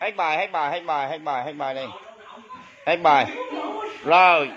Hết bài, hết bài, hết bài, hết bài, hết bài đi. Hết bài. Rồi.